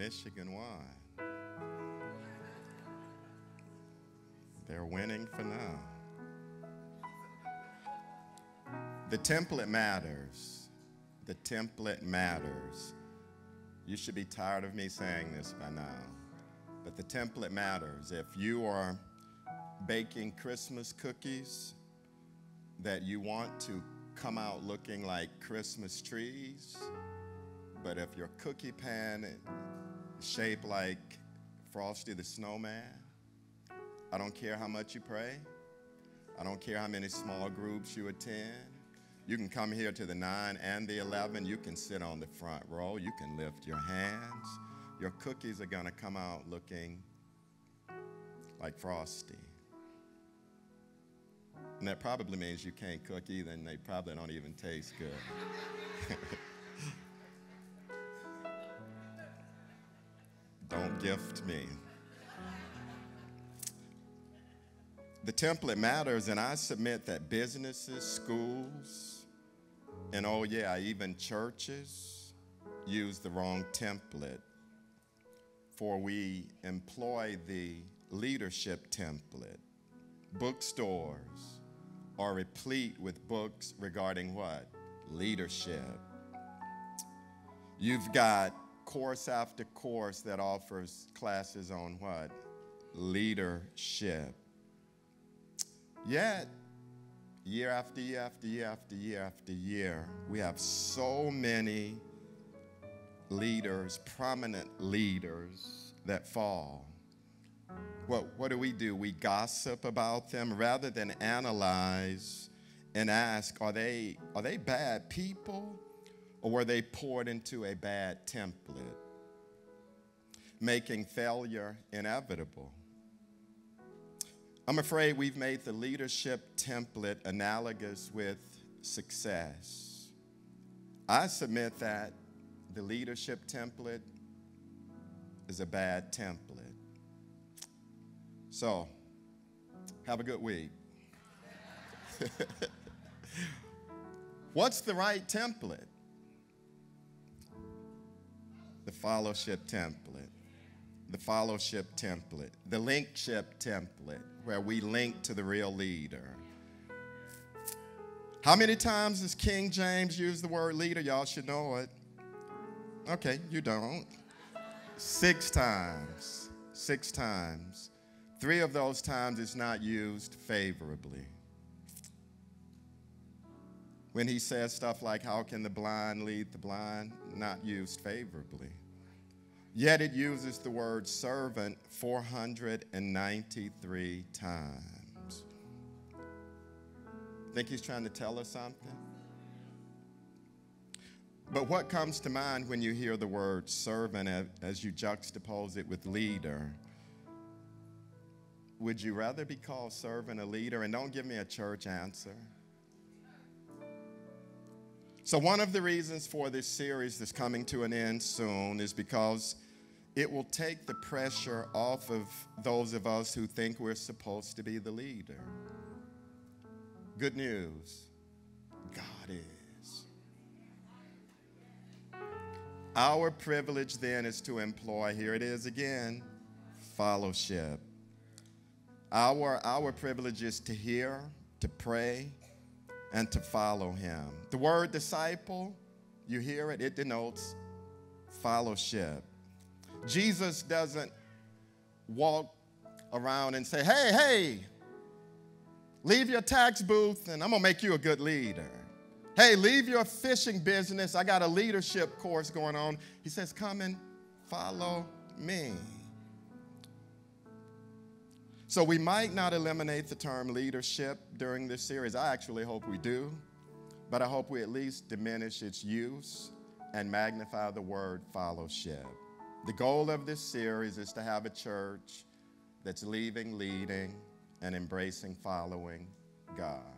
Michigan won. They're winning for now. The template matters. The template matters. You should be tired of me saying this by now. But the template matters. If you are baking Christmas cookies that you want to come out looking like Christmas trees, but if your cookie pan shaped like Frosty the Snowman, I don't care how much you pray. I don't care how many small groups you attend. You can come here to the 9 and the 11. You can sit on the front row. You can lift your hands. Your cookies are going to come out looking like Frosty. And that probably means you can't cook either, and they probably don't even taste good. gift me. The template matters, and I submit that businesses, schools, and oh, yeah, even churches use the wrong template. For we employ the leadership template. Bookstores are replete with books regarding what? Leadership. You've got course after course that offers classes on what? Leadership. Yet, year after year after year after year after year, we have so many leaders, prominent leaders, that fall. What, what do we do? We gossip about them rather than analyze and ask are they, are they bad people or were they poured into a bad template, making failure inevitable? I'm afraid we've made the leadership template analogous with success. I submit that the leadership template is a bad template. So, have a good week. What's the right template? Fellowship template. The fellowship template. The linkship template, where we link to the real leader. How many times does King James use the word leader? Y'all should know it. Okay, you don't. Six times. Six times. Three of those times it's not used favorably. When he says stuff like, How can the blind lead the blind? Not used favorably. Yet it uses the word servant 493 times. Think he's trying to tell us something? But what comes to mind when you hear the word servant as you juxtapose it with leader? Would you rather be called servant or leader? And don't give me a church answer. So, one of the reasons for this series that's coming to an end soon is because it will take the pressure off of those of us who think we're supposed to be the leader. Good news God is. Our privilege then is to employ, here it is again, fellowship. Our, our privilege is to hear, to pray, and to follow him. The word disciple, you hear it, it denotes fellowship. Jesus doesn't walk around and say, hey, hey, leave your tax booth and I'm gonna make you a good leader. Hey, leave your fishing business. I got a leadership course going on. He says, come and follow me. So we might not eliminate the term leadership during this series. I actually hope we do, but I hope we at least diminish its use and magnify the word fellowship. The goal of this series is to have a church that's leaving, leading, and embracing following God.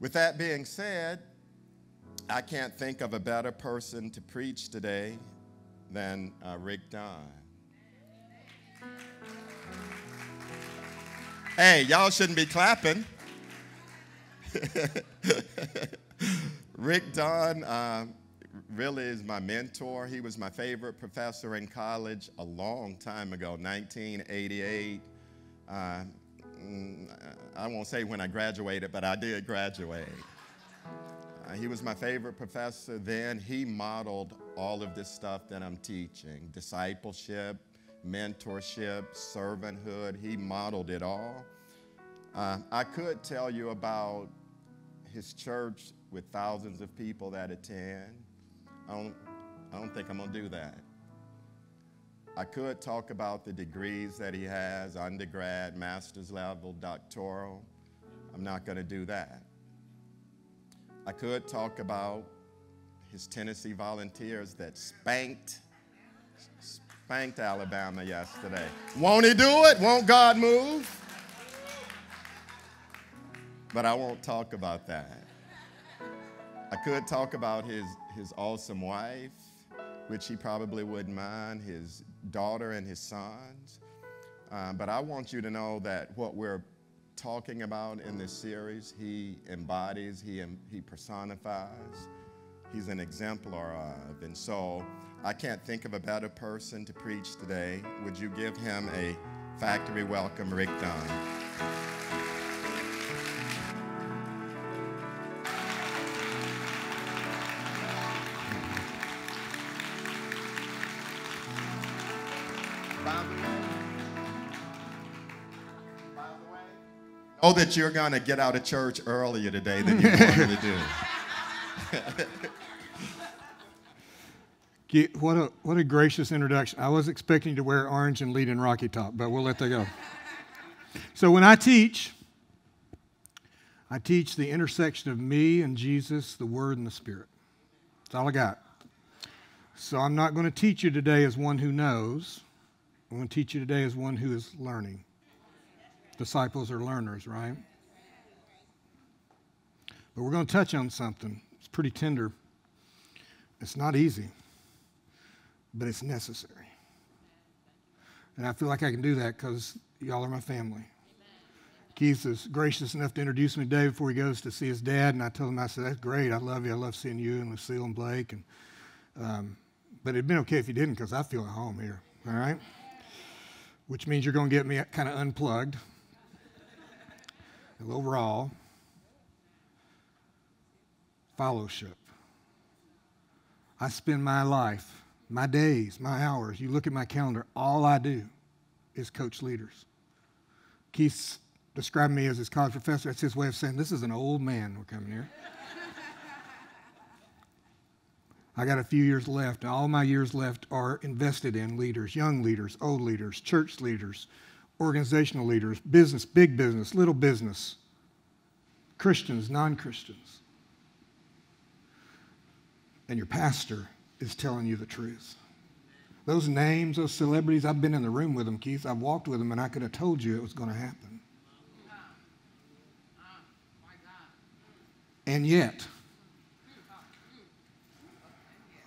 With that being said, I can't think of a better person to preach today than uh, Rick Dunn. Hey, y'all shouldn't be clapping. Rick Dunn, uh, really is my mentor. He was my favorite professor in college a long time ago, 1988. Uh, mm, I won't say when I graduated, but I did graduate. Uh, he was my favorite professor then. He modeled all of this stuff that I'm teaching discipleship, mentorship, servanthood. He modeled it all. Uh, I could tell you about his church with thousands of people that attend. I don't, I don't think I'm going to do that. I could talk about the degrees that he has undergrad, master's level, doctoral. I'm not going to do that. I could talk about his Tennessee volunteers that spanked spanked Alabama yesterday. Won't he do it? Won't God move? But I won't talk about that. I could talk about his, his awesome wife, which he probably wouldn't mind, his daughter and his sons. Uh, but I want you to know that what we're talking about in this series, he embodies, he, he personifies, he's an exemplar of. And so I can't think of a better person to preach today. Would you give him a factory welcome, Rick Dunn? Oh, that you're going to get out of church earlier today than you wanted to do. what a what a gracious introduction. I was expecting to wear orange and lead in Rocky Top, but we'll let that go. so when I teach, I teach the intersection of me and Jesus, the Word and the Spirit. That's all I got. So I'm not going to teach you today as one who knows. I'm going to teach you today as one who is learning. Disciples are learners, right? But we're going to touch on something. It's pretty tender. It's not easy, but it's necessary. And I feel like I can do that because y'all are my family. Keith is gracious enough to introduce me today before he goes to see his dad, and I told him, I said, "That's great. I love you. I love seeing you and Lucille and Blake." And um, but it'd been okay if you didn't, because I feel at home here. All right, which means you're going to get me kind of unplugged a little raw. Fellowship. I spend my life, my days, my hours. You look at my calendar, all I do is coach leaders. Keith described me as his college professor. That's his way of saying, This is an old man we're coming here. I got a few years left, and all my years left are invested in leaders, young leaders, old leaders, church leaders, organizational leaders, business, big business, little business, Christians, non Christians. And your pastor is telling you the truth. Those names, those celebrities, I've been in the room with them, Keith. I've walked with them, and I could have told you it was going to happen. And yet,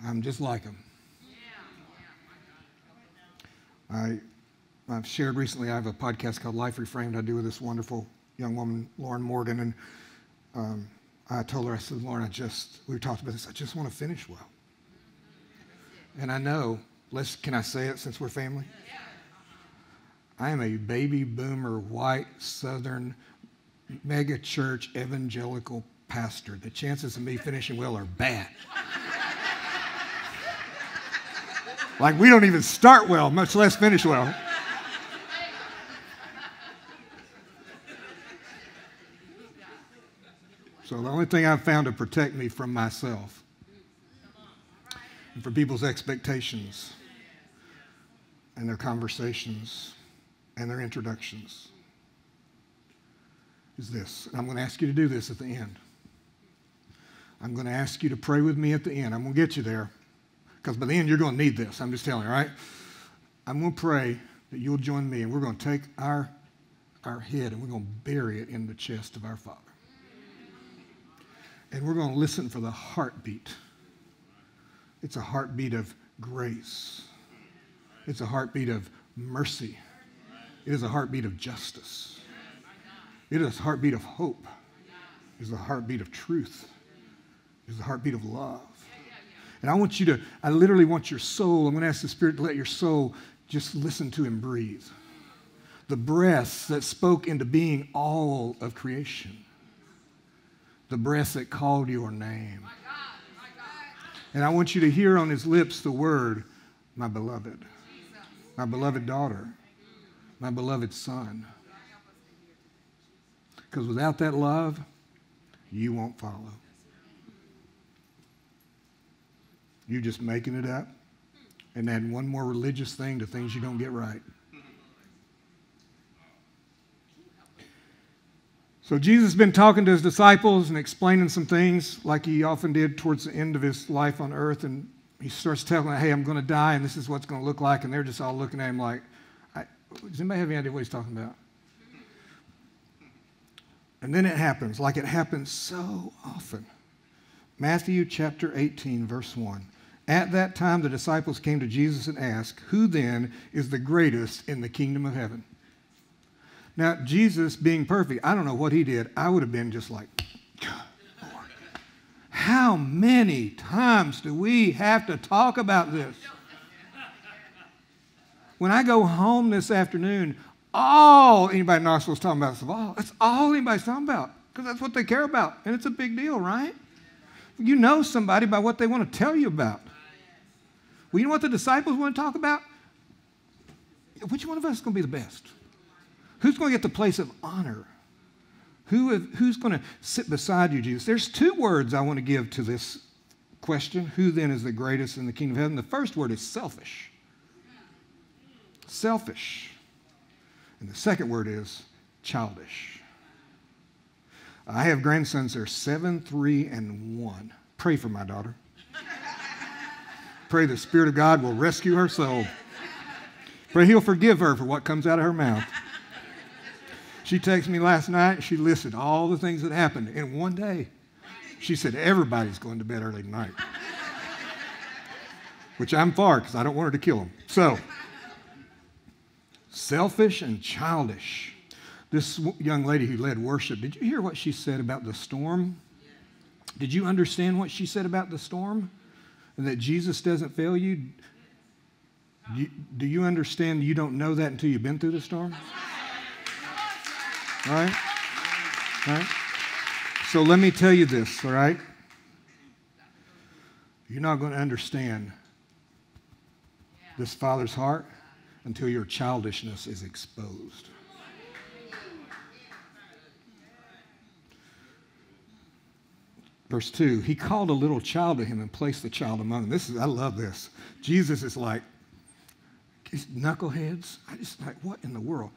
I'm just like them. I I've shared recently, I have a podcast called Life Reframed I do with this wonderful young woman, Lauren Morgan. And um, I told her, I said, Lauren, I just, we talked about this, I just want to finish well. And I know, let's, can I say it since we're family? I am a baby boomer, white, southern, mega church evangelical pastor. The chances of me finishing well are bad. like we don't even start well, much less finish well. So the only thing I've found to protect me from myself and from people's expectations and their conversations and their introductions is this. And I'm going to ask you to do this at the end. I'm going to ask you to pray with me at the end. I'm going to get you there because by the end you're going to need this. I'm just telling you, right? I'm going to pray that you'll join me and we're going to take our, our head and we're going to bury it in the chest of our Father and we're going to listen for the heartbeat. It's a heartbeat of grace, it's a heartbeat of mercy, it is a heartbeat of justice, it is a heartbeat of hope, it is a heartbeat of truth, it is a heartbeat of love. And I want you to, I literally want your soul, I'm going to ask the Spirit to let your soul just listen to him breathe. The breath that spoke into being all of creation. The breath that called your name. And I want you to hear on his lips the word, my beloved, my beloved daughter, my beloved son. Because without that love, you won't follow. You're just making it up and adding one more religious thing to things you don't get right. So Jesus has been talking to his disciples and explaining some things like he often did towards the end of his life on earth. And he starts telling them, hey, I'm going to die and this is what's going to look like. And they're just all looking at him like, does anybody have any idea what he's talking about? And then it happens, like it happens so often. Matthew chapter 18, verse 1. At that time, the disciples came to Jesus and asked, Who then is the greatest in the kingdom of heaven? Now, Jesus being perfect, I don't know what he did. I would have been just like, Lord, how many times do we have to talk about this? When I go home this afternoon, all anybody in Knoxville is talking about is all. That's all anybody's talking about because that's what they care about. And it's a big deal, right? You know somebody by what they want to tell you about. Well, you know what the disciples want to talk about? Which one of us is going to be the best? Who's going to get the place of honor? Who, who's going to sit beside you, Jesus? There's two words I want to give to this question. Who then is the greatest in the kingdom of heaven? The first word is selfish. Selfish. And the second word is childish. I have grandsons, they're seven, three, and one. Pray for my daughter. Pray the Spirit of God will rescue her soul. Pray He'll forgive her for what comes out of her mouth. She texted me last night. She listed all the things that happened in one day. She said, Everybody's going to bed early tonight. Which I'm for because I don't want her to kill them. So, selfish and childish. This young lady who led worship, did you hear what she said about the storm? Did you understand what she said about the storm? And that Jesus doesn't fail you? Do you understand you don't know that until you've been through the storm? All right? All right? So let me tell you this, all right? You're not going to understand this Father's heart until your childishness is exposed. Verse 2, he called a little child to him and placed the child among them. This is, I love this. Jesus is like, knuckleheads. I just like, what in the world?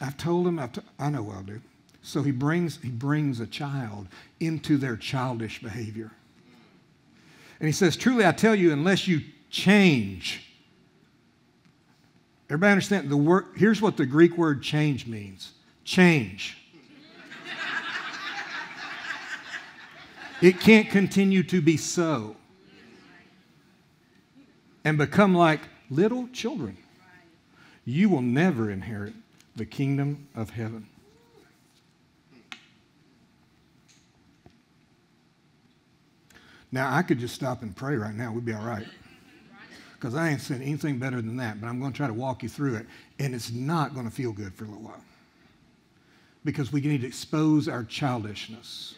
I've told him, I've t- I know what I'll do. So he brings, he brings a child into their childish behavior. And he says, Truly I tell you, unless you change Everybody understand the word? Here's what the Greek word change means change. it can't continue to be so and become like little children. You will never inherit the kingdom of heaven. Now, I could just stop and pray right now. We'd be all right because I ain't seen anything better than that, but I'm going to try to walk you through it. And it's not going to feel good for a little while because we need to expose our childishness.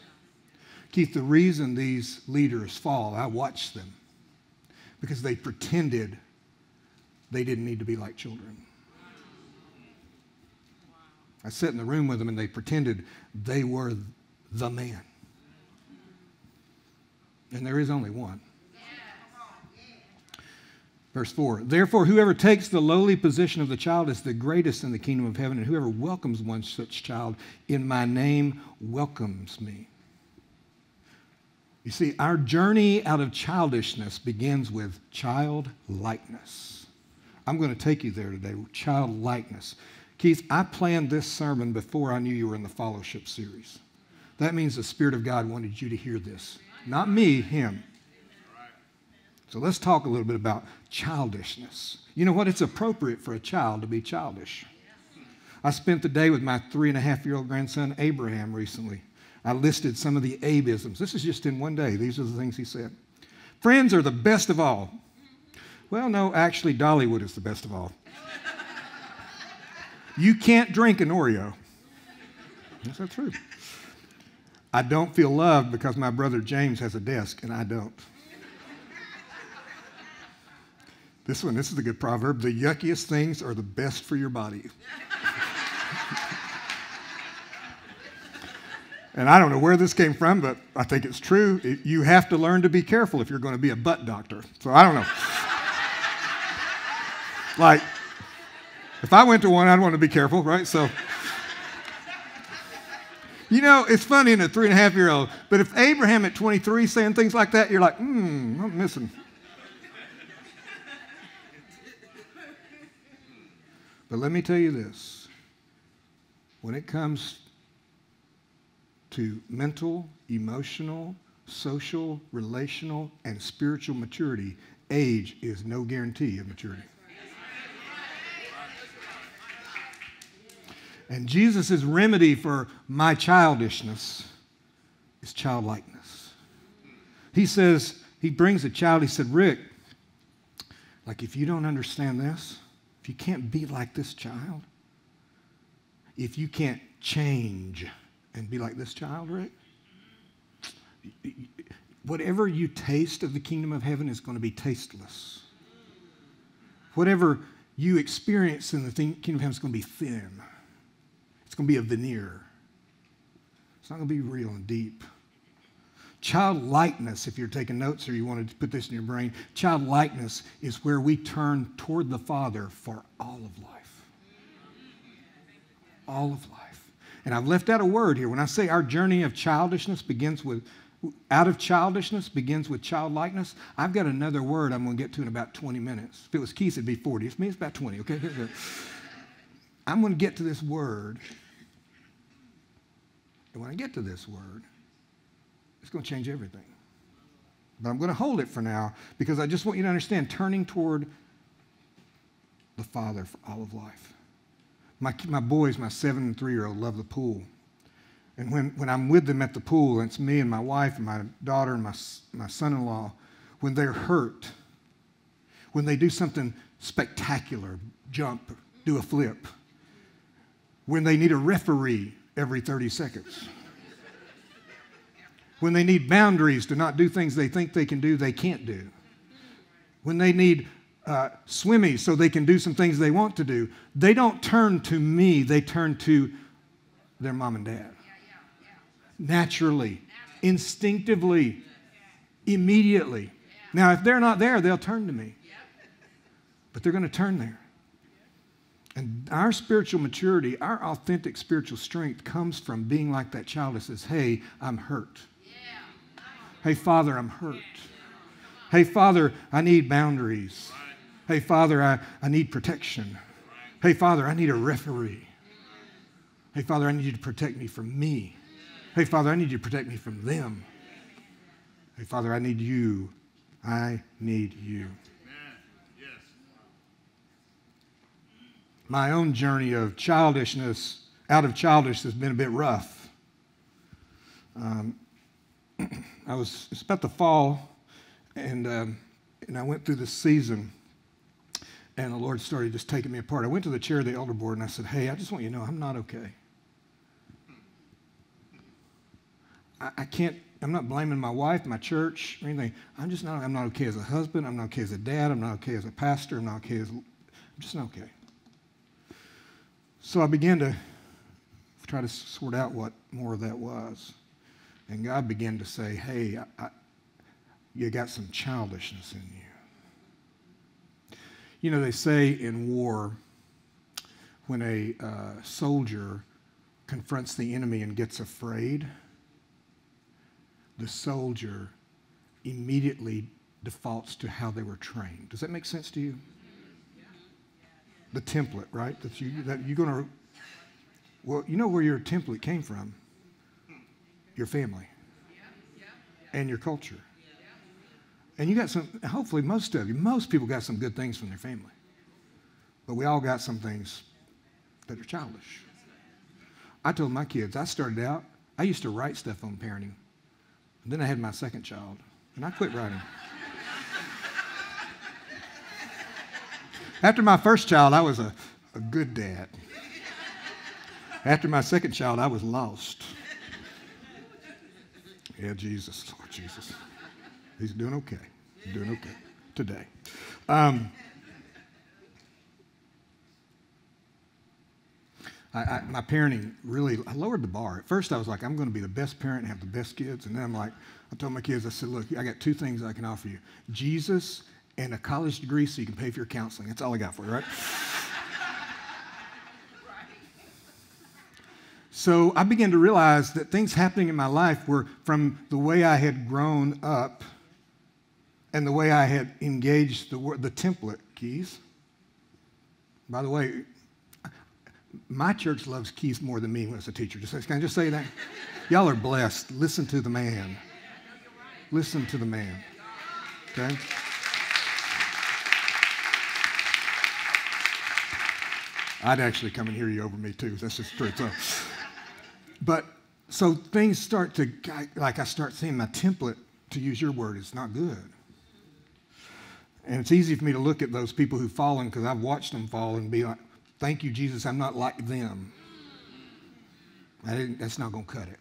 Keith, the reason these leaders fall, I watched them because they pretended they didn't need to be like children. I sat in the room with them and they pretended they were the man. And there is only one. Verse 4 Therefore, whoever takes the lowly position of the child is the greatest in the kingdom of heaven, and whoever welcomes one such child in my name welcomes me. You see, our journey out of childishness begins with childlikeness. I'm going to take you there today, childlikeness. Keith, I planned this sermon before I knew you were in the fellowship series. That means the Spirit of God wanted you to hear this. Not me, him. So let's talk a little bit about childishness. You know what? It's appropriate for a child to be childish. I spent the day with my three and a half year old grandson, Abraham, recently. I listed some of the abisms. This is just in one day. These are the things he said. Friends are the best of all. Well, no, actually, Dollywood is the best of all. You can't drink an Oreo. Is that true? I don't feel loved because my brother James has a desk and I don't. This one, this is a good proverb. The yuckiest things are the best for your body. and I don't know where this came from, but I think it's true. You have to learn to be careful if you're going to be a butt doctor. So I don't know. like, if I went to one, I'd want to be careful, right? So. You know, it's funny in a three and a half year old, but if Abraham at 23 saying things like that, you're like, hmm, I'm missing. But let me tell you this when it comes to mental, emotional, social, relational, and spiritual maturity, age is no guarantee of maturity. And Jesus' remedy for my childishness is childlikeness. He says, he brings a child, he said, Rick, like if you don't understand this, if you can't be like this child, if you can't change and be like this child, Rick, whatever you taste of the kingdom of heaven is going to be tasteless. Whatever you experience in the kingdom of heaven is going to be thin. It's going to be a veneer. It's not going to be real and deep. Childlikeness, if you're taking notes or you wanted to put this in your brain, childlikeness is where we turn toward the Father for all of life. All of life. And I've left out a word here. When I say our journey of childishness begins with, out of childishness begins with childlikeness, I've got another word I'm going to get to in about 20 minutes. If it was Keith, it'd be 40. It's me, it's about 20, okay? I'm going to get to this word. And when I get to this word, it's going to change everything. But I'm going to hold it for now because I just want you to understand turning toward the Father for all of life. My, my boys, my seven and three year old, love the pool. And when, when I'm with them at the pool, and it's me and my wife and my daughter and my, my son in law, when they're hurt, when they do something spectacular, jump, do a flip, when they need a referee every 30 seconds. When they need boundaries to not do things they think they can do, they can't do. When they need uh, swimmies so they can do some things they want to do, they don't turn to me, they turn to their mom and dad. Naturally, instinctively, immediately. Now, if they're not there, they'll turn to me. But they're going to turn there. And our spiritual maturity, our authentic spiritual strength comes from being like that child that says, Hey, I'm hurt. Hey, Father, I'm hurt. Hey, Father, I need boundaries. Hey, Father, I, I need protection. Hey, Father, I need a referee. Hey, Father, I need you to protect me from me. Hey, Father, I need you to protect me from them. Hey, Father, I need you. I need you. My own journey of childishness, out of childishness, has been a bit rough. Um, I was, it's about the fall, and, um, and I went through this season, and the Lord started just taking me apart. I went to the chair of the elder board, and I said, Hey, I just want you to know I'm not okay. I, I can't, I'm not blaming my wife, my church, or anything. I'm just not, I'm not okay as a husband. I'm not okay as a dad. I'm not okay as a pastor. I'm not okay as, I'm just not okay. So I began to try to sort out what more of that was. And God began to say, hey, I, I, you got some childishness in you. You know, they say in war, when a uh, soldier confronts the enemy and gets afraid, the soldier immediately defaults to how they were trained. Does that make sense to you? The template, right? That you that you're to. Well, you know where your template came from. Your family. And your culture. And you got some. Hopefully, most of you, most people got some good things from their family. But we all got some things that are childish. I told my kids, I started out, I used to write stuff on parenting. And then I had my second child, and I quit writing. After my first child, I was a, a good dad. After my second child, I was lost. Yeah, Jesus, Lord Jesus. He's doing okay. He's doing okay today. Um, I, I, my parenting really, I lowered the bar. At first, I was like, I'm going to be the best parent and have the best kids. And then I'm like, I told my kids, I said, look, I got two things I can offer you Jesus and a college degree so you can pay for your counseling. That's all I got for you, right? so I began to realize that things happening in my life were from the way I had grown up and the way I had engaged the, the template Keith. By the way, my church loves Keith more than me as a teacher. Just, can I just say that? Y'all are blessed. Listen to the man. Listen to the man. Okay? I'd actually come and hear you over me too. That's just true. So, but so things start to like I start seeing my template. To use your word, it's not good. And it's easy for me to look at those people who've fallen because I've watched them fall and be like, Thank you, Jesus, I'm not like them. that's not going to cut it.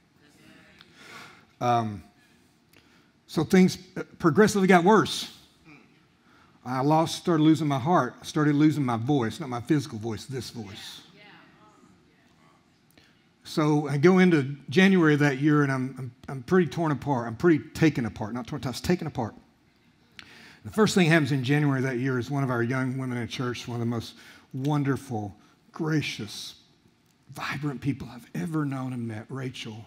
Um, so things progressively got worse. I lost, started losing my heart, started losing my voice, not my physical voice, this voice. So I go into January of that year and I'm, I'm, I'm pretty torn apart. I'm pretty taken apart, not torn, I was taken apart. The first thing happens in January of that year is one of our young women in church, one of the most wonderful, gracious, vibrant people I've ever known and met, Rachel,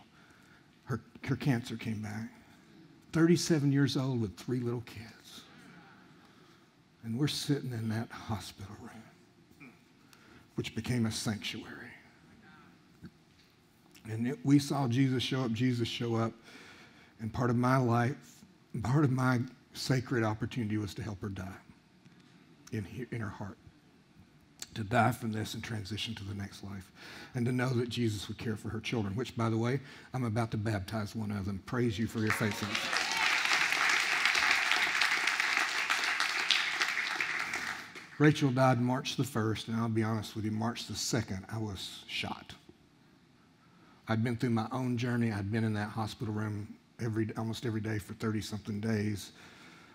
her, her cancer came back. 37 years old with three little kids. And we're sitting in that hospital room, which became a sanctuary. And it, we saw Jesus show up, Jesus show up. And part of my life, part of my sacred opportunity was to help her die in, in her heart to die from this and transition to the next life. And to know that Jesus would care for her children, which, by the way, I'm about to baptize one of them. Praise you for your faithfulness. Rachel died March the 1st, and I'll be honest with you, March the 2nd, I was shot. I'd been through my own journey. I'd been in that hospital room every, almost every day for 30 something days.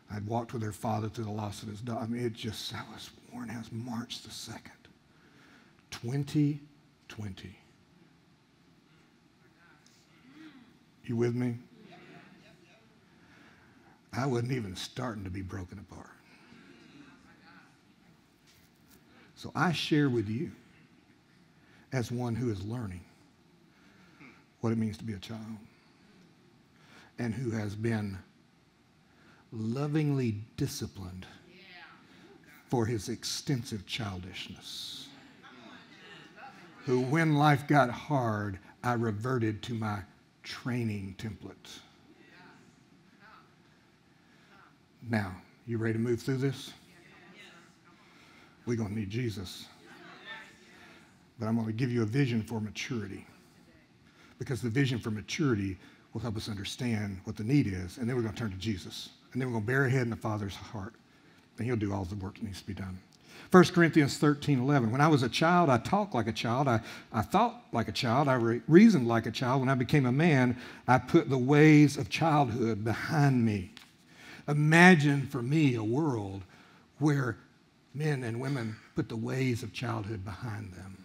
I'd walked with her father through the loss of his daughter. I mean, it just, I was worn out. March the 2nd, 2020. You with me? I wasn't even starting to be broken apart. So I share with you, as one who is learning what it means to be a child and who has been lovingly disciplined for his extensive childishness. Who, when life got hard, I reverted to my training template. Now, you ready to move through this? We're going to need Jesus. But I'm going to give you a vision for maturity. Because the vision for maturity will help us understand what the need is. And then we're going to turn to Jesus and then we're going to bear our head in the Father's heart, and He'll do all the work that needs to be done. 1 Corinthians 13, 11. When I was a child, I talked like a child. I, I thought like a child. I re- reasoned like a child. When I became a man, I put the ways of childhood behind me. Imagine for me a world where men and women put the ways of childhood behind them.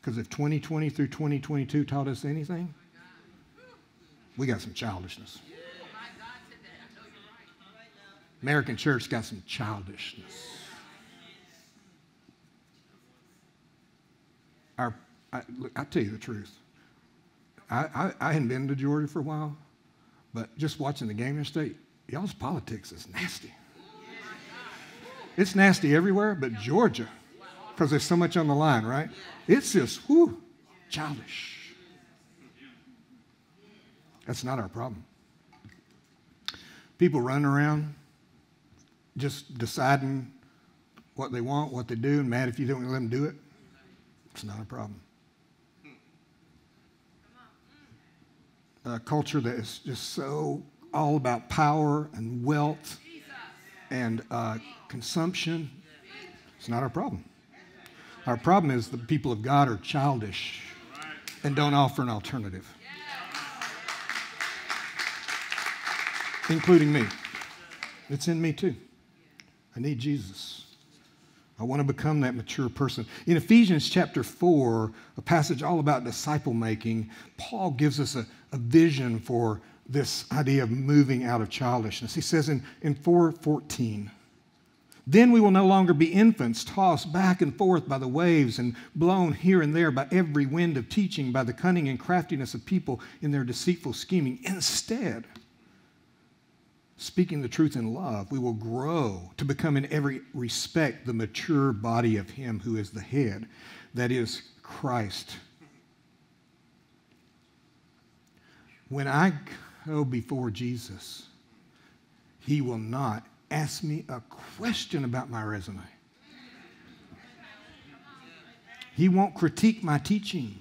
Because if 2020 through 2022 taught us anything, we got some childishness. American church got some childishness. Our, I, look, I'll tell you the truth. I, I, I hadn't been to Georgia for a while, but just watching the game yesterday, y'all's politics is nasty. It's nasty everywhere, but Georgia, because there's so much on the line, right? It's just, whoo, childish. That's not our problem. People running around just deciding what they want, what they do, and mad if you don't let them do it. It's not a problem. A culture that is just so all about power and wealth and uh, consumption. It's not our problem. Our problem is the people of God are childish and don't offer an alternative, including me. It's in me too. I need Jesus. I want to become that mature person. In Ephesians chapter 4, a passage all about disciple making, Paul gives us a, a vision for this idea of moving out of childishness. He says in, in 414, then we will no longer be infants, tossed back and forth by the waves and blown here and there by every wind of teaching, by the cunning and craftiness of people in their deceitful scheming. Instead, speaking the truth in love, we will grow to become in every respect the mature body of Him who is the head, that is, Christ. When I go before Jesus, He will not ask me a question about my resume. He won't critique my teaching.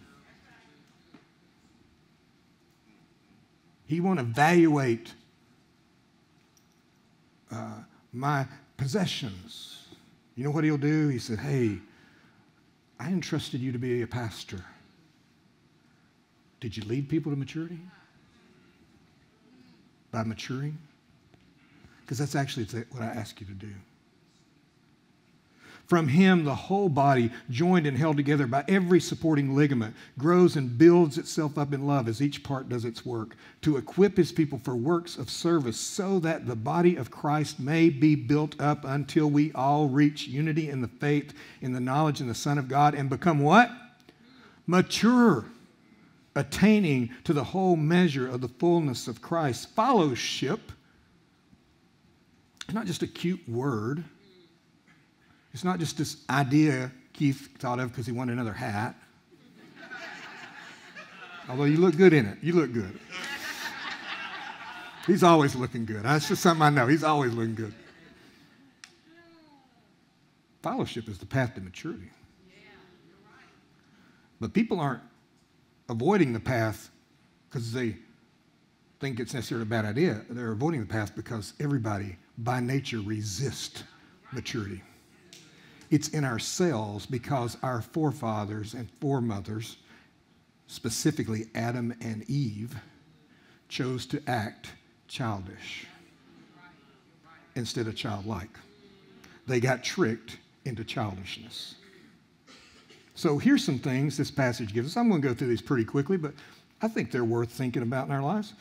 He won't evaluate uh, my possessions. You know what he'll do? He said, Hey, I entrusted you to be a pastor. Did you lead people to maturity? By maturing? Because that's actually what I ask you to do. From him, the whole body, joined and held together by every supporting ligament, grows and builds itself up in love as each part does its work, to equip his people for works of service, so that the body of Christ may be built up until we all reach unity in the faith, in the knowledge, in the Son of God, and become what? Mature, attaining to the whole measure of the fullness of Christ. Fellowship is not just a cute word it's not just this idea Keith thought of because he wanted another hat. Although you look good in it. You look good. He's always looking good. That's just something I know. He's always looking good. Fellowship is the path to maturity. But people aren't avoiding the path because they think it's necessarily a bad idea. They're avoiding the path because everybody, by nature, resists maturity. It's in ourselves because our forefathers and foremothers, specifically Adam and Eve, chose to act childish instead of childlike. They got tricked into childishness. So here's some things this passage gives us. I'm going to go through these pretty quickly, but I think they're worth thinking about in our lives.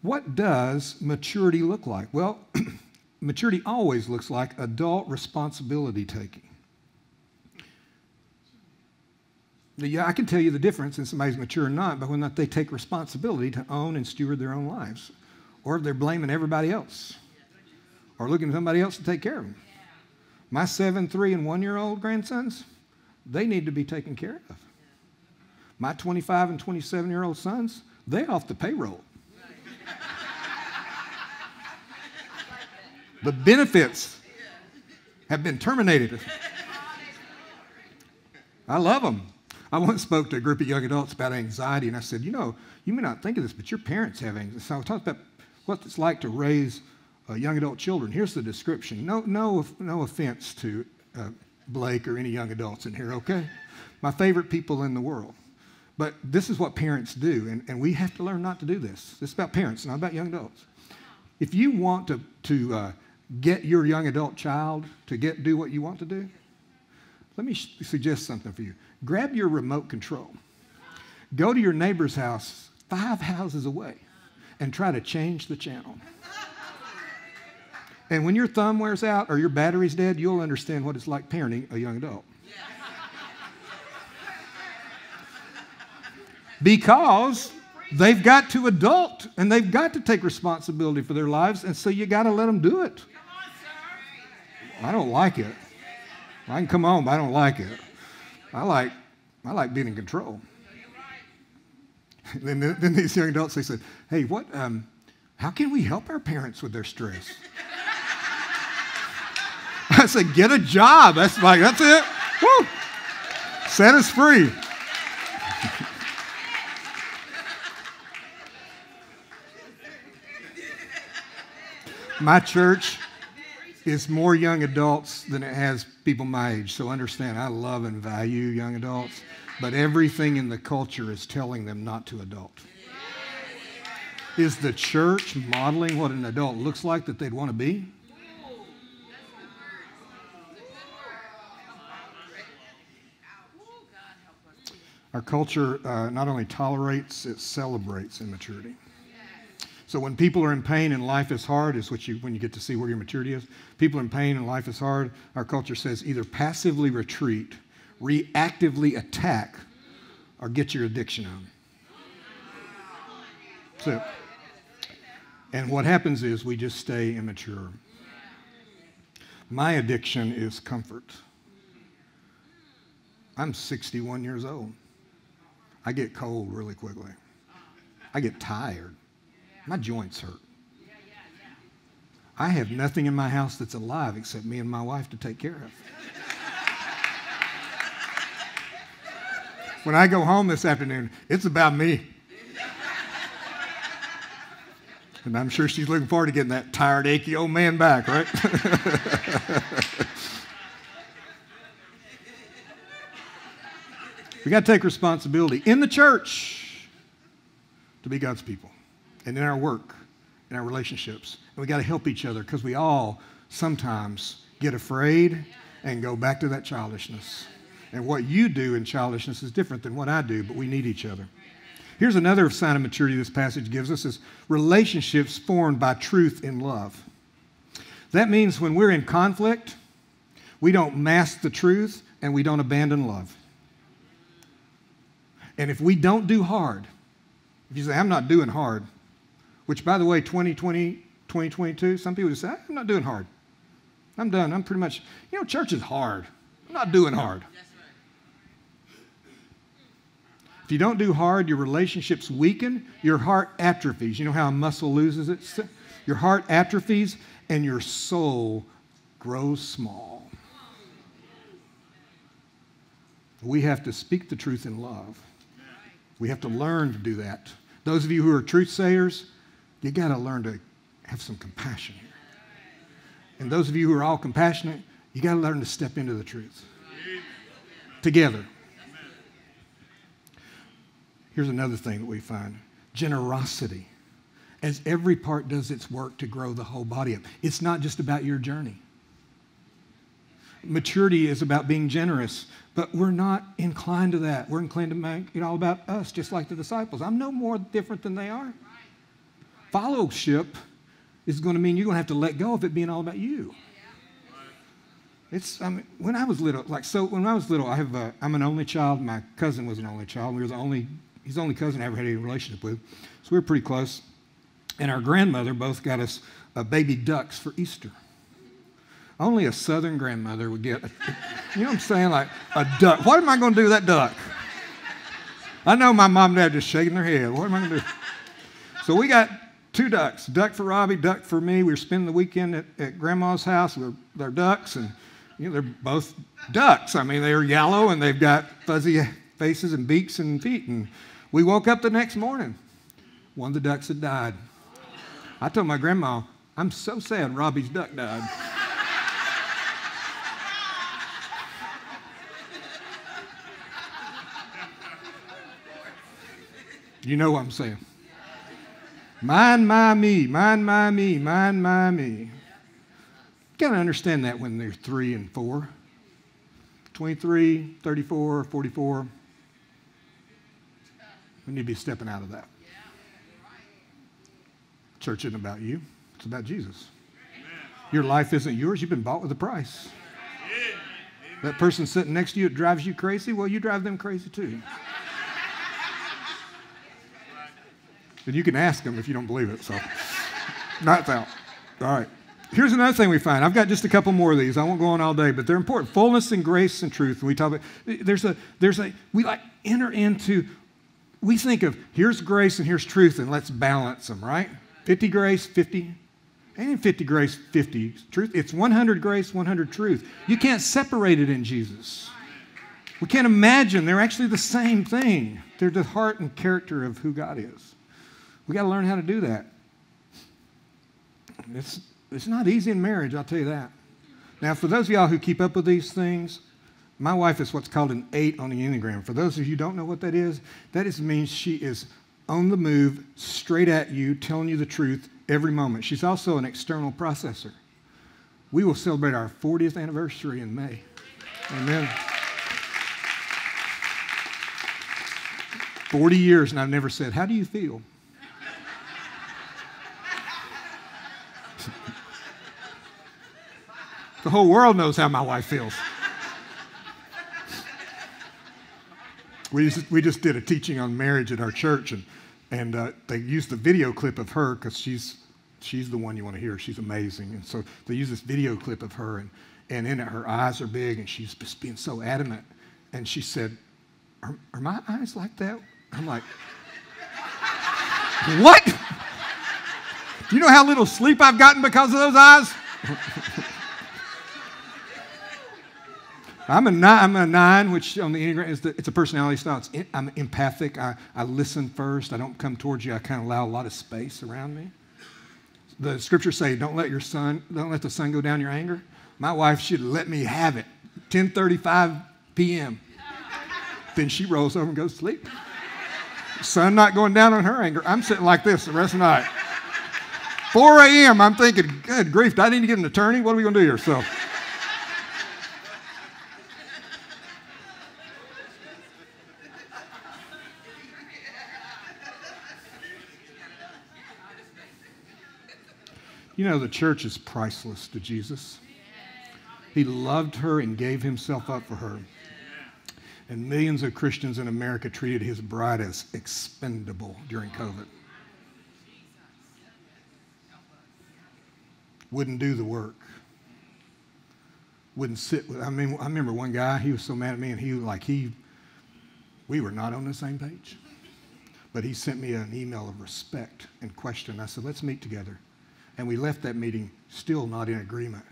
What does maturity look like? Well, maturity always looks like adult responsibility taking. Yeah, I can tell you the difference in somebody's mature or not or not they take responsibility to own and steward their own lives, or if they're blaming everybody else, or looking to somebody else to take care of them. My seven, three, and one year old grandsons, they need to be taken care of. My 25 and 27 year old sons, they off the payroll. the benefits have been terminated. I love them. I once spoke to a group of young adults about anxiety, and I said, You know, you may not think of this, but your parents have anxiety. So I talked about what it's like to raise uh, young adult children. Here's the description. No, no, no offense to uh, Blake or any young adults in here, okay? My favorite people in the world. But this is what parents do, and, and we have to learn not to do this. This is about parents, not about young adults. If you want to, to uh, get your young adult child to get do what you want to do, let me suggest something for you grab your remote control, go to your neighbor's house five houses away, and try to change the channel. And when your thumb wears out or your battery's dead, you'll understand what it's like parenting a young adult. Because they've got to adult and they've got to take responsibility for their lives, and so you got to let them do it. I don't like it. I can come home, but I don't like it. I like, I like being in control. then, then these young adults, they said, hey, what, um, how can we help our parents with their stress? I said, get a job. That's like, that's it. Woo! Set us free. My church, is more young adults than it has people my age. So understand, I love and value young adults, but everything in the culture is telling them not to adult. Is the church modeling what an adult looks like that they'd want to be? Our culture uh, not only tolerates, it celebrates immaturity. So when people are in pain and life is hard, is what you when you get to see where your maturity is. People in pain and life is hard. Our culture says either passively retreat, reactively attack, or get your addiction on. So, and what happens is we just stay immature. My addiction is comfort. I'm 61 years old. I get cold really quickly. I get tired. My joints hurt. I have nothing in my house that's alive except me and my wife to take care of. when I go home this afternoon, it's about me. And I'm sure she's looking forward to getting that tired, achy old man back, right? we got to take responsibility in the church to be God's people and in our work, in our relationships. And we got to help each other because we all sometimes get afraid and go back to that childishness. And what you do in childishness is different than what I do, but we need each other. Here's another sign of maturity this passage gives us is relationships formed by truth in love. That means when we're in conflict, we don't mask the truth and we don't abandon love. And if we don't do hard, if you say, I'm not doing hard, which, by the way, 2020, 2022, some people just say, I'm not doing hard. I'm done. I'm pretty much, you know, church is hard. I'm not doing hard. If you don't do hard, your relationships weaken, your heart atrophies. You know how a muscle loses its? Your heart atrophies and your soul grows small. We have to speak the truth in love. We have to learn to do that. Those of you who are truth sayers, you got to learn to have some compassion here. And those of you who are all compassionate, you got to learn to step into the truth together. Here's another thing that we find generosity. As every part does its work to grow the whole body up, it's not just about your journey. Maturity is about being generous, but we're not inclined to that. We're inclined to make it all about us, just like the disciples. I'm no more different than they are. Fellowship is going to mean you're going to have to let go of it being all about you. It's, I mean, when I was little, like, so when I was little, I have a, I'm an only child. My cousin was an only child. We were the only, he's the only cousin I ever had any relationship with. So we were pretty close. And our grandmother both got us uh, baby ducks for Easter. Only a southern grandmother would get, a, you know what I'm saying? Like a duck. What am I going to do with that duck? I know my mom and dad just shaking their head. What am I going to do? So we got two ducks, duck for Robbie, duck for me. We were spending the weekend at, at grandma's house with their ducks, and you know, they're both ducks. I mean, they're yellow and they've got fuzzy faces and beaks and feet. And we woke up the next morning. One of the ducks had died. I told my grandma, I'm so sad Robbie's duck died. You know what I'm saying. Mind my me, mind my me, mind my me. Gotta understand that when they're three and four. 23, 34, 44. We need to be stepping out of that. Church isn't about you, it's about Jesus. Your life isn't yours, you've been bought with a price. That person sitting next to you, it drives you crazy, well, you drive them crazy too. And you can ask them if you don't believe it. So, that's out. All right. Here's another thing we find. I've got just a couple more of these. I won't go on all day, but they're important. Fullness and grace and truth. And We talk about there's a there's a we like enter into. We think of here's grace and here's truth, and let's balance them. Right? 50 grace, 50. Ain't 50 grace, 50 truth. It's 100 grace, 100 truth. You can't separate it in Jesus. We can't imagine they're actually the same thing. They're the heart and character of who God is. We got to learn how to do that. It's, It's not easy in marriage, I'll tell you that. Now, for those of y'all who keep up with these things, my wife is what's called an eight on the Enneagram. For those of you who don't know what that is, that is, means she is on the move, straight at you, telling you the truth every moment. She's also an external processor. We will celebrate our 40th anniversary in May. Amen. 40 years, and I've never said, How do you feel? The whole world knows how my wife feels. we, just, we just did a teaching on marriage at our church, and, and uh, they used the video clip of her because she's, she's the one you want to hear. She's amazing. And so they use this video clip of her, and, and in it, her eyes are big, and she's just being so adamant. And she said, Are, are my eyes like that? I'm like, What? Do you know how little sleep I've gotten because of those eyes? I'm a nine, I'm a nine, which on the Enneagram is the, it's a personality style. It's in, I'm empathic. I, I listen first. I don't come towards you. I kind of allow a lot of space around me. The scriptures say, "Don't let your sun, don't let the sun go down your anger." My wife should let me have it. 10:35 p.m. then she rolls over and goes to sleep. Sun not going down on her anger. I'm sitting like this the rest of the night. 4 a.m. I'm thinking, good grief, do I need to get an attorney? What are we going to do here? So. You know, the church is priceless to Jesus. He loved her and gave himself up for her. And millions of Christians in America treated his bride as expendable during COVID. Wouldn't do the work. Wouldn't sit with, I mean, I remember one guy, he was so mad at me, and he, like, he, we were not on the same page. But he sent me an email of respect and question. I said, let's meet together. And we left that meeting still not in agreement.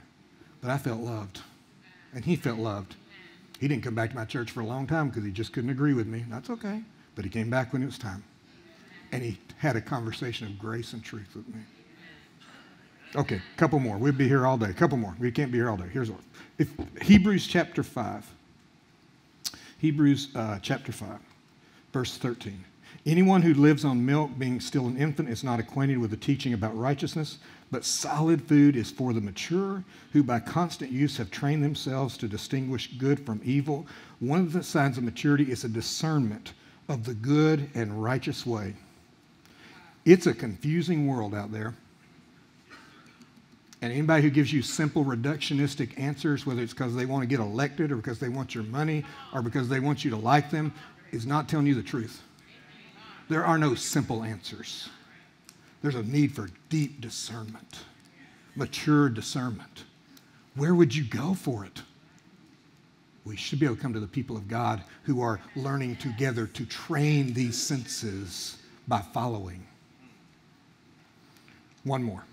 But I felt loved. And he felt loved. He didn't come back to my church for a long time because he just couldn't agree with me. That's okay. But he came back when it was time. And he had a conversation of grace and truth with me. Okay, a couple more. We'll be here all day. A couple more. We can't be here all day. Here's one. If, Hebrews chapter 5. Hebrews uh, chapter 5, verse 13. Anyone who lives on milk, being still an infant, is not acquainted with the teaching about righteousness, but solid food is for the mature, who by constant use have trained themselves to distinguish good from evil. One of the signs of maturity is a discernment of the good and righteous way. It's a confusing world out there. And anybody who gives you simple reductionistic answers, whether it's because they want to get elected or because they want your money or because they want you to like them, is not telling you the truth. There are no simple answers. There's a need for deep discernment, mature discernment. Where would you go for it? We should be able to come to the people of God who are learning together to train these senses by following. One more.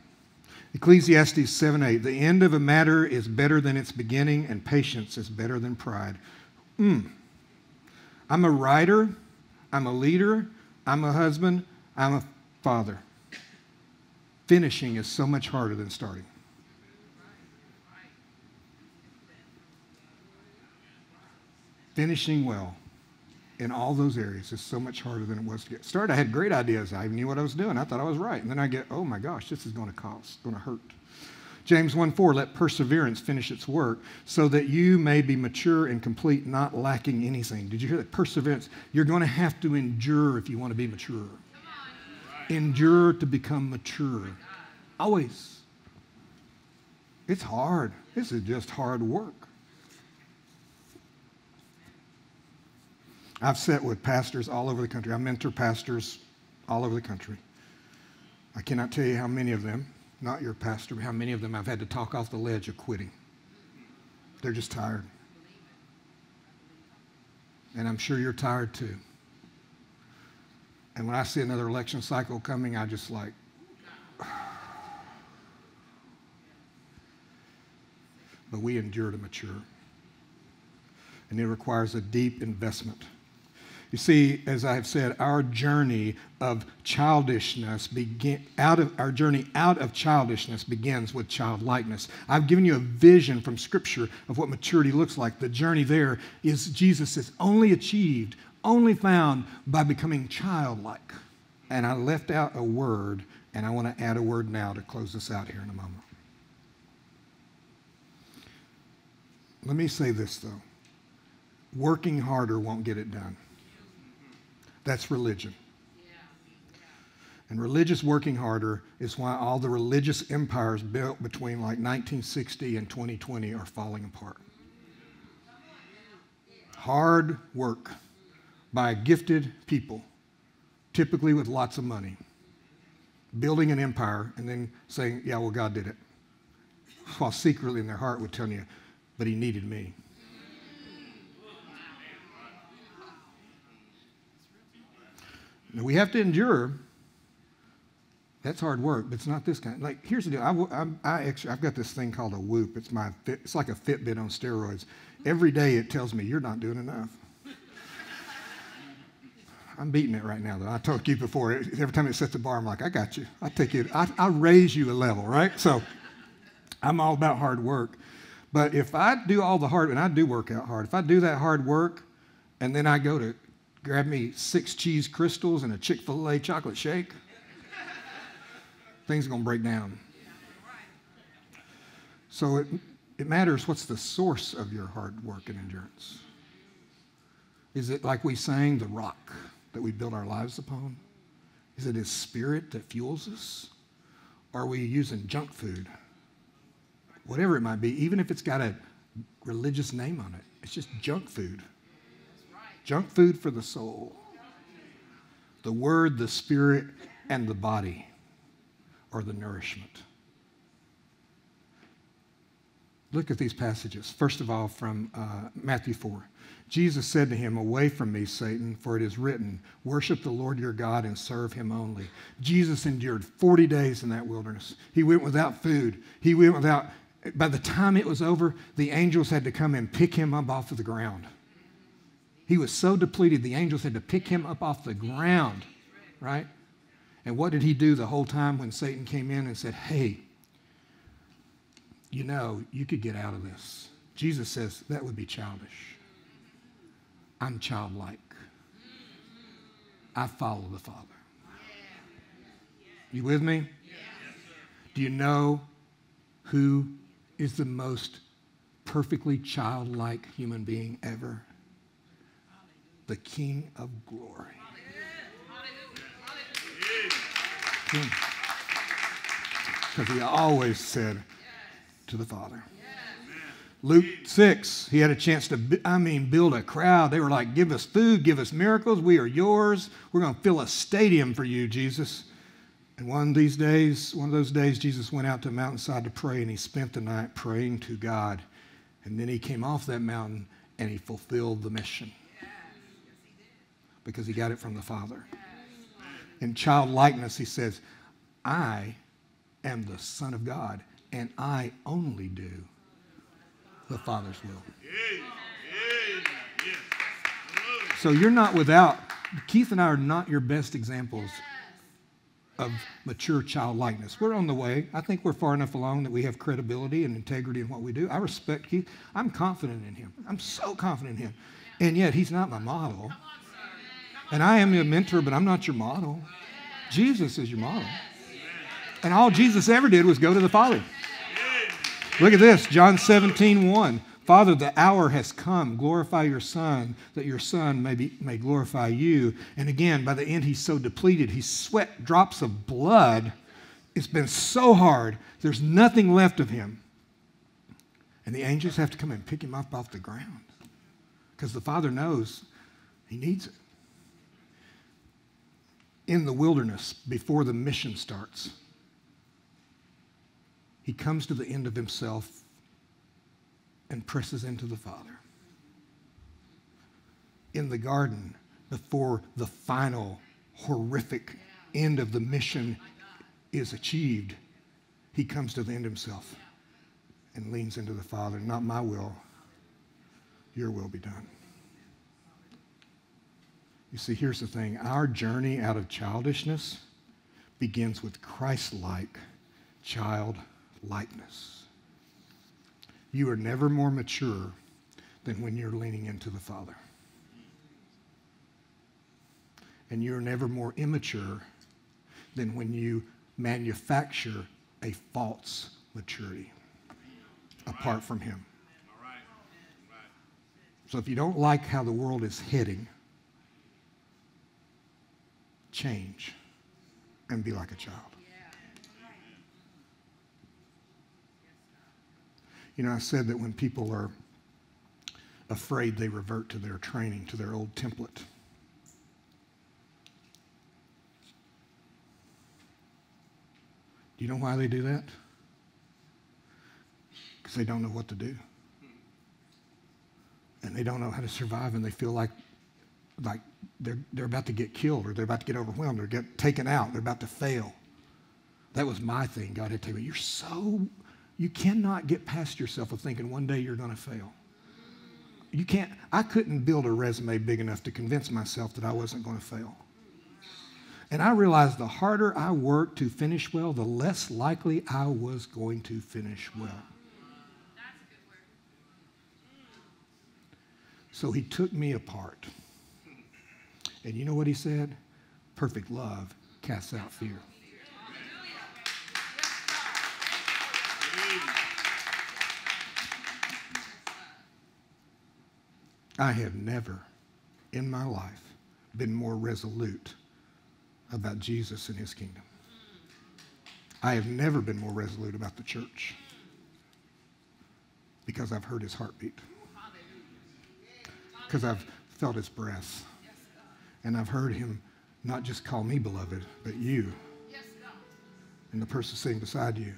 Ecclesiastes 7 8. The end of a matter is better than its beginning, and patience is better than pride. Mm. I'm a writer, I'm a leader, I'm a husband, I'm a father. Finishing is so much harder than starting. Finishing well in all those areas is so much harder than it was to get started. I had great ideas. I knew what I was doing. I thought I was right. And then I get, oh my gosh, this is going to cost, going to hurt. James 1 4, let perseverance finish its work so that you may be mature and complete, not lacking anything. Did you hear that? Perseverance. You're going to have to endure if you want to be mature. Endure to become mature. Always. It's hard. This is just hard work. I've sat with pastors all over the country. I mentor pastors all over the country. I cannot tell you how many of them not your pastor, how many of them I've had to talk off the ledge of quitting. They're just tired. And I'm sure you're tired too. And when I see another election cycle coming, I just like, but we endure to mature. And it requires a deep investment. You see, as I have said, our journey of childishness begin out of our journey out of childishness begins with childlikeness. I've given you a vision from Scripture of what maturity looks like. The journey there is Jesus is only achieved, only found by becoming childlike. And I left out a word, and I want to add a word now to close this out here in a moment. Let me say this though working harder won't get it done. That's religion. And religious working harder is why all the religious empires built between like 1960 and 2020 are falling apart. Hard work by gifted people, typically with lots of money, building an empire and then saying, yeah, well, God did it. While secretly in their heart would tell you, but he needed me. Now, we have to endure. That's hard work, but it's not this kind. Like, here's the deal. I, I, I actually, I've got this thing called a Whoop. It's my, it's like a Fitbit on steroids. Every day it tells me you're not doing enough. I'm beating it right now, though. I told you before. Every time it sets a bar, I'm like, I got you. I take you. I, I raise you a level, right? So, I'm all about hard work. But if I do all the hard, and I do work out hard, if I do that hard work, and then I go to grab me six cheese Krystals and a Chick fil A chocolate shake, things are going to break down. So it, it matters what's the source of your hard work and endurance. Is it like we sang, the rock that we build our lives upon? Is it His Spirit that fuels us? Are we using junk food? Whatever it might be, even if it's got a religious name on it, it's just junk food. Junk food for the soul. The word, the spirit, and the body are the nourishment. Look at these passages. First of all, from uh, Matthew 4. Jesus said to him, Away from me, Satan, for it is written, Worship the Lord your God and serve him only. Jesus endured 40 days in that wilderness. He went without food. He went without, by the time it was over, the angels had to come and pick him up off of the ground. He was so depleted, the angels had to pick him up off the ground, right? And what did he do the whole time when Satan came in and said, Hey, you know, you could get out of this? Jesus says, That would be childish. I'm childlike. I follow the Father. You with me? Do you know who is the most perfectly childlike human being ever? The King of glory. Because he always said to the Father. Luke 6, he had a chance to, I mean, build a crowd. They were like, give us food, give us miracles. We are yours. We're going to fill a stadium for you, Jesus. And one of these days, one of those days, Jesus went out to a mountainside to pray, and he spent the night praying to God. And then he came off that mountain and he fulfilled the mission because he got it from the Father. In childlikeness, he says, I am the Son of God, and I only do the Father's will. So you're not without, Keith and I are not your best examples of mature childlikeness. We're on the way. I think we're far enough along that we have credibility and integrity in what we do. I respect Keith. I'm confident in him. I'm so confident in him. And yet, he's not my model. And I am your mentor, but I'm not your model. Jesus is your model. And all Jesus ever did was go to the Father. Look at this John 17, 1. Father, the hour has come. Glorify your Son, that your Son may, be, may glorify you. And again, by the end, he's so depleted. He sweat drops of blood. It's been so hard. There's nothing left of him. And the angels have to come and pick him up off the ground because the Father knows he needs it in the wilderness before the mission starts. He comes to the end of himself and presses into the Father. In the garden, before the final horrific end of the mission is achieved, he comes to the end himself and leans into the Father. Not my will, your will be done. You see, here's the thing our journey out of childishness begins with Christ like childlikeness. You are never more mature than when you're leaning into the Father. And you're never more immature than when you manufacture a false maturity apart from Him. So if you don't like how the world is heading, change and be like a child. You know, I said that when people are afraid, they revert to their training, to their old template. Do you know why they do that? Because they don't know what to do. And they don't know how to survive, and they feel like, like they're, they're about to get killed, or they're about to get overwhelmed, or get taken out, they're about to fail. That was my thing. God had to tell me, you're so, you cannot get past yourself of thinking one day you're going to fail. You can't, I couldn't build a resume big enough to convince myself that I wasn't going to fail. And I realized the harder I worked to finish well, the less likely I was going to finish well. So he took me apart. And you know what he said? Perfect love casts out fear. I have never in my life been more resolute about Jesus and his kingdom. I have never been more resolute about the church because I've heard his heartbeat, because I've felt his breath, and I've heard him not just call me beloved, but you. And the person sitting beside you.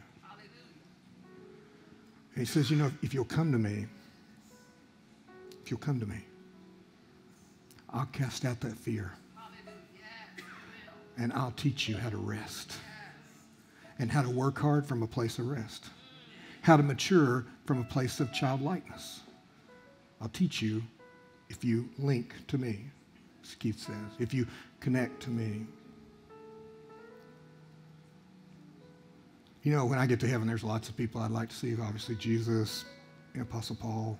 And he says, You know, if you'll come to me, if you'll come to me, I'll cast out that fear. And I'll teach you how to rest. And how to work hard from a place of rest, how to mature from a place of childlikeness. I'll teach you if you link to me, as Keith says, if you connect to me. You know, when I get to heaven, there's lots of people I'd like to see. Obviously, Jesus, Apostle Paul,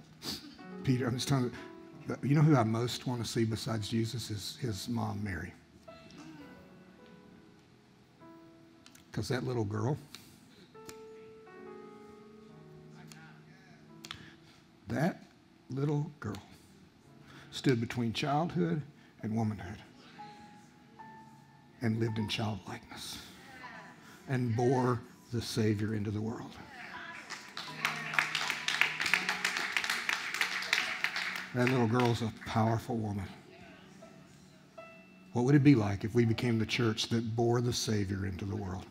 Peter. I'm just telling you, you know who I most want to see besides Jesus is his mom, Mary. Because that little girl, that little girl stood between childhood and womanhood and lived in childlikeness and bore the Savior into the world. That little girl's a powerful woman. What would it be like if we became the church that bore the Savior into the world?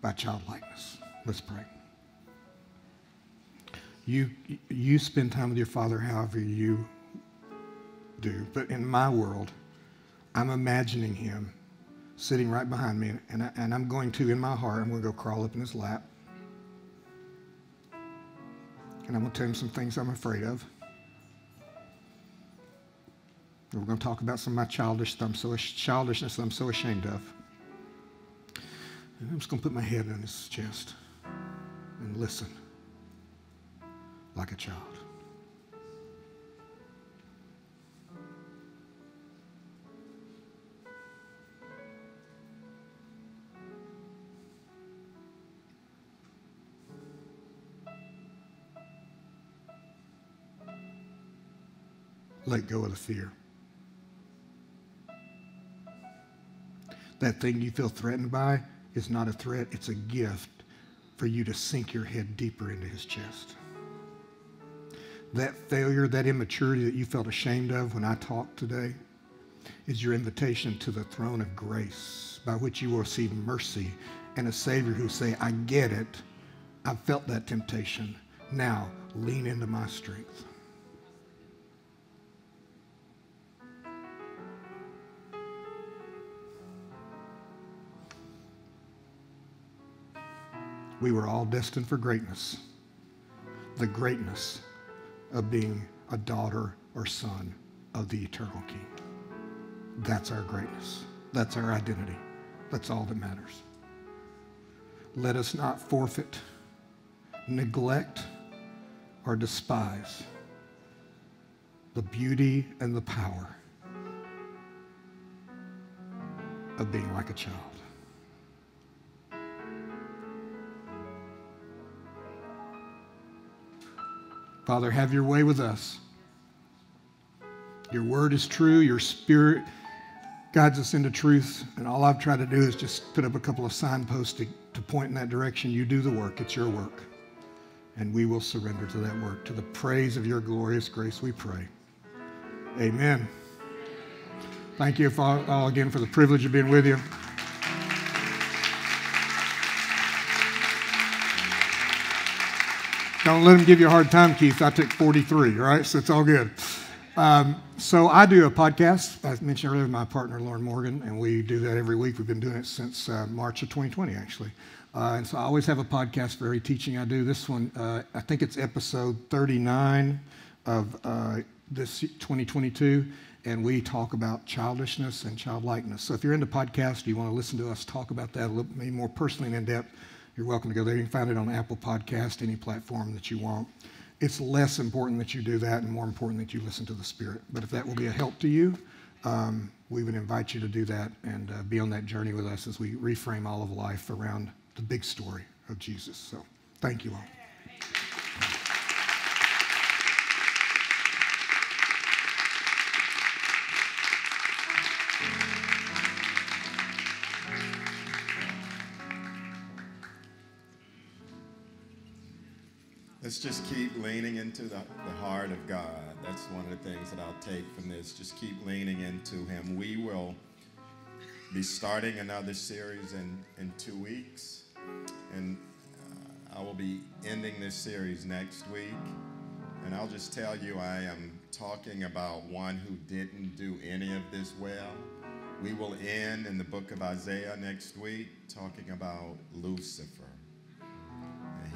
by childlikeness. Let's pray. You, you spend time with your Father however you do, but in my world, I'm imagining him sitting right behind me, and, I, and I'm going to, in my heart, I'm going to go crawl up in his lap. And I'm going to tell him some things I'm afraid of. And we're going to talk about some of my childish, I'm so, childishness that I'm so ashamed of. And I'm just going to put my head on his chest and listen like a child. Let go of the fear. That thing you feel threatened by, is not a threat, it's a gift for you to sink your head deeper into his chest. That failure, that immaturity that you felt ashamed of when I talked today, is your invitation to the throne of grace by which you will receive mercy and a Savior who say, I get it. I've felt that temptation. Now lean into my strength. We were all destined for greatness. The greatness of being a daughter or son of the eternal King. That's our greatness. That's our identity. That's all that matters. Let us not forfeit, neglect, or despise the beauty and the power of being like a child. Father, have your way with us. Your word is true. Your spirit guides us into truth. And all I've tried to do is just put up a couple of signposts to, to point in that direction. You do the work, it's your work. And we will surrender to that work. To the praise of your glorious grace, we pray. Amen. Thank you all, all uh, again for the privilege of being with you. Don't let them give you a hard time, Keith. I took 43, right? So it's all good. Um, so I do a podcast, I mentioned earlier, with my partner, Lauren Morgan, and we do that every week. We've been doing it since uh, March of 2020, actually. Uh, and so I always have a podcast for every teaching I do. This one, uh, I think it's episode 39 of uh, this 2022, and we talk about childishness and childlikeness. So if you're into podcasts, you want to listen to us talk about that a little more personally and in depth, you're welcome to go there. You can find it on Apple Podcast, any platform that you want. It's less important that you do that and more important that you listen to the Spirit. But if that will be a help to you, um, we would invite you to do that and uh, be on that journey with us as we reframe all of life around the big story of Jesus. So thank you all. Let's just keep leaning into the, the heart of God. That's one of the things that I'll take from this. Just keep leaning into Him. We will be starting another series in, in two weeks. And uh, I will be ending this series next week. And I'll just tell you, I am talking about one who didn't do any of this well. We will end in the book of Isaiah next week talking about Lucifer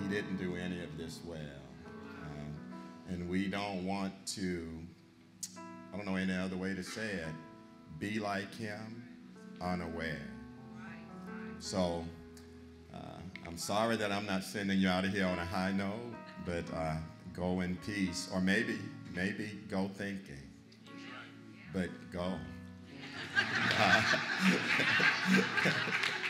he didn't do any of this well. Um, and we don't want to, I don't know any other way to say it, be like him unaware. So uh, I'm sorry that I'm not sending you out of here on a high note, but uh, go in peace. Or maybe, maybe go thinking, but go. Uh,